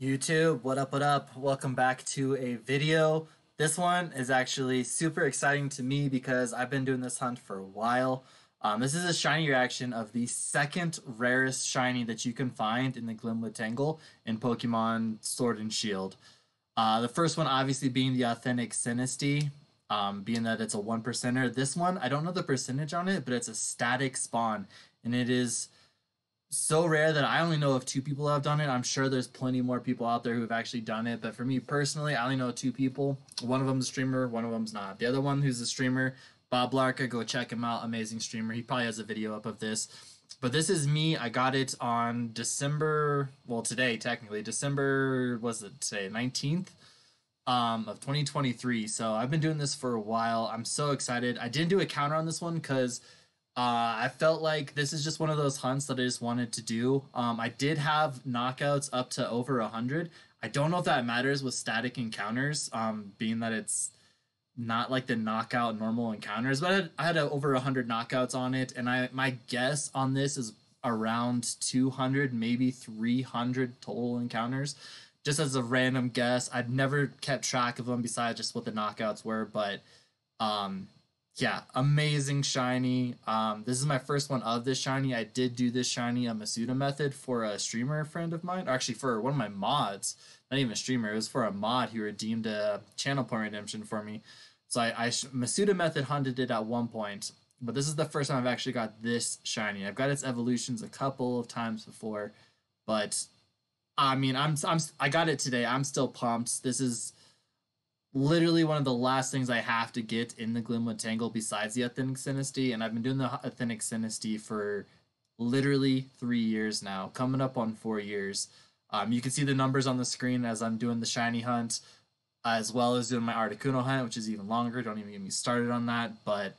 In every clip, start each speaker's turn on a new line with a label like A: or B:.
A: YouTube, what up, what up? Welcome back to a video. This one is actually super exciting to me because I've been doing this hunt for a while. Um, this is a shiny reaction of the second rarest shiny that you can find in the Glimwood Tangle in Pokemon Sword and Shield. Uh, the first one obviously being the authentic Sinistea, um, being that it's a one percenter. This one, I don't know the percentage on it, but it's a static spawn, and it is so rare that I only know of two people have done it. I'm sure there's plenty more people out there who have actually done it, but for me personally, I only know two people. One of them's a streamer, one of them's not. The other one who's a streamer, Bob Larka, go check him out. Amazing streamer. He probably has a video up of this. But this is me. I got it on December, well, today, technically. December, was it today? 19th um, of 2023. So I've been doing this for a while. I'm so excited. I didn't do a counter on this one because uh, I felt like this is just one of those hunts that I just wanted to do. Um, I did have knockouts up to over 100. I don't know if that matters with static encounters, um, being that it's not like the knockout normal encounters, but I had, I had a, over 100 knockouts on it, and I my guess on this is around 200, maybe 300 total encounters. Just as a random guess, I'd never kept track of them besides just what the knockouts were, but um, yeah, amazing shiny. Um, this is my first one of this shiny. I did do this shiny a Masuda method for a streamer friend of mine, actually for one of my mods. Not even a streamer. It was for a mod who redeemed a channel point redemption for me. So I, I Masuda method hunted it at one point, but this is the first time I've actually got this shiny. I've got its evolutions a couple of times before, but I mean, I'm I'm I got it today. I'm still pumped. This is literally one of the last things I have to get in the Glimwood Tangle besides the Authentic Sinistea, and I've been doing the Authentic Sinistea for literally three years now, coming up on four years. Um, you can see the numbers on the screen as I'm doing the shiny hunt, as well as doing my Articuno hunt, which is even longer. Don't even get me started on that, but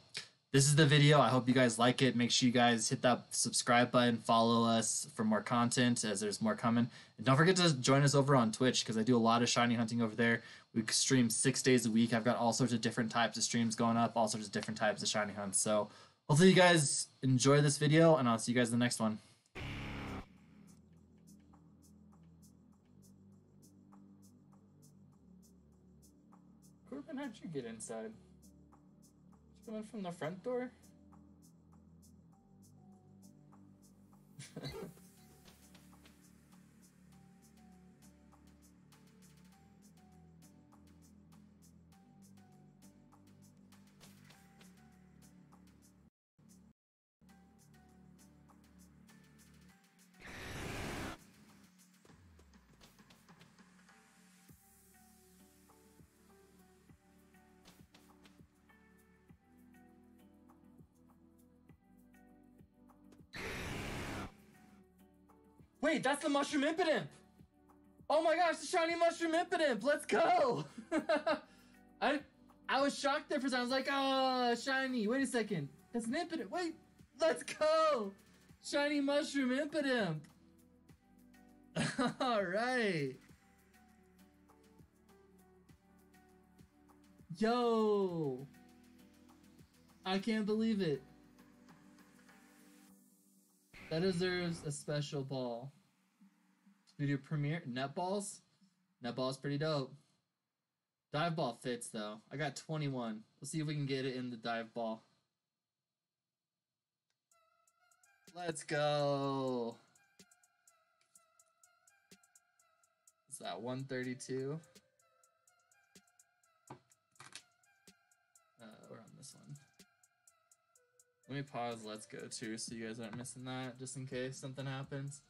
A: this is the video. I hope you guys like it. Make sure you guys hit that subscribe button, follow us for more content as there's more coming. And don't forget to join us over on Twitch because I do a lot of shiny hunting over there. We stream six days a week. I've got all sorts of different types of streams going up, all sorts of different types of shiny hunts. So hopefully you guys enjoy this video and I'll see you guys in the next one. Corbin, how'd you get inside? Coming from the front door? Wait, that's the Mushroom Impidimp! Oh my gosh, the shiny Mushroom Impidimp! Let's go! I I was shocked there for a second. I was like, oh, shiny. Wait a second. That's an Impidimp. Wait, let's go! Shiny Mushroom Impidimp! Alright. Yo! I can't believe it. That deserves a special ball. Studio premiere netballs. Netball's pretty dope. Dive ball fits though. I got 21. Let's see if we can get it in the dive ball. Let's go. Is that 132? Uh, we're on this one. Let me pause Let's Go too so you guys aren't missing that just in case something happens.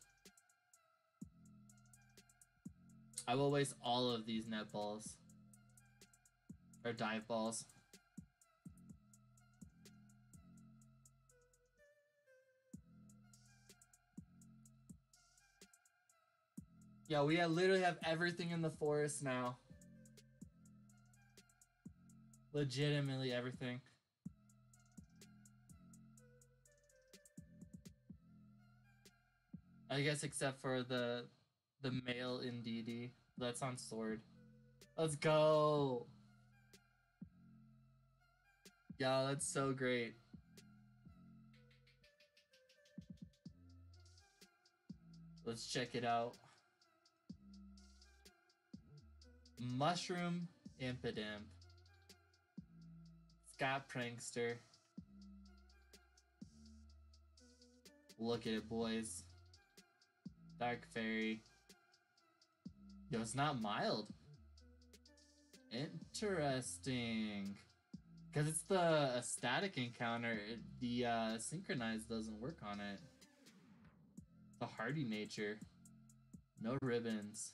A: I will waste all of these net balls. Or dive balls. Yeah, we literally have everything in the forest now. Legitimately everything. I guess except for the the male Indeedee. That's on sword. Let's go. Yeah, that's so great. Let's check it out. Mushroom Impidimp. Scott Prankster. Look at it, boys. Dark Fairy. Yo, it's not mild. Interesting. Because it's the a static encounter, it, the uh, synchronize doesn't work on it. The hardy nature. No ribbons.